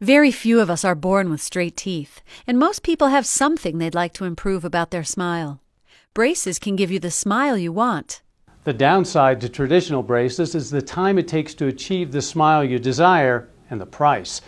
Very few of us are born with straight teeth, and most people have something they'd like to improve about their smile. Braces can give you the smile you want. The downside to traditional braces is the time it takes to achieve the smile you desire and the price.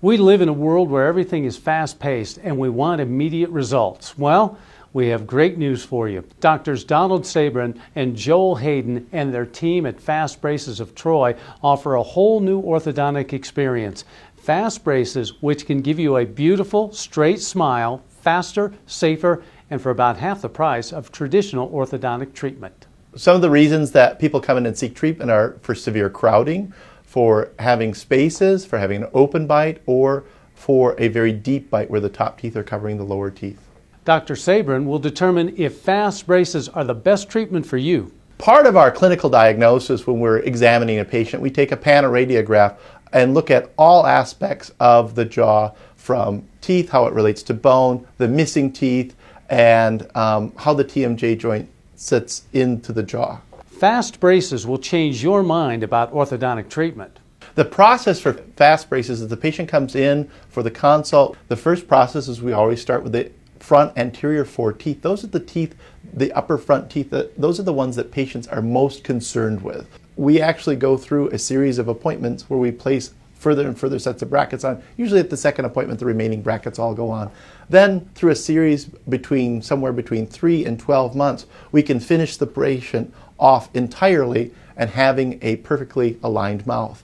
We live in a world where everything is fast paced and we want immediate results. Well, we have great news for you. Doctors Donald Sabrin and Joel Hayden and their team at Fastbraces of Troy offer a whole new orthodontic experience fastbraces which can give you a beautiful, straight smile faster, safer, and for about half the price of traditional orthodontic treatment. Some of the reasons that people come in and seek treatment are for severe crowding, for having spaces, for having an open bite, or for a very deep bite where the top teeth are covering the lower teeth. Dr. Sabrin will determine if fastbraces are the best treatment for you. Part of our clinical diagnosis when we're examining a patient, we take a panoradiograph and look at all aspects of the jaw from teeth, how it relates to bone, the missing teeth, and um, how the TMJ joint sits into the jaw. Fastbraces will change your mind about orthodontic treatment. The process for fastbraces is the patient comes in for the consult. The first process is we always start with the front anterior four teeth. Those are the teeth, the upper front teeth, those are the ones that patients are most concerned with we actually go through a series of appointments where we place further and further sets of brackets on. Usually at the second appointment, the remaining brackets all go on. Then, through a series between somewhere between 3 and 12 months, we can finish the patient off entirely and having a perfectly aligned mouth.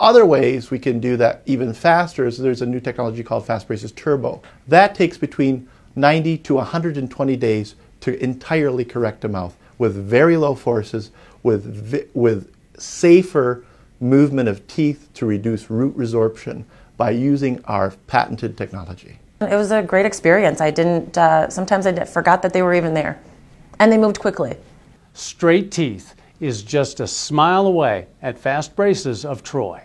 Other ways we can do that even faster is there's a new technology called Fastbraces Turbo. That takes between 90 to 120 days to entirely correct a mouth with very low forces with, with safer movement of teeth to reduce root resorption by using our patented technology. It was a great experience. I didn't, uh, sometimes I forgot that they were even there. And they moved quickly. Straight teeth is just a smile away at Fastbraces of Troy.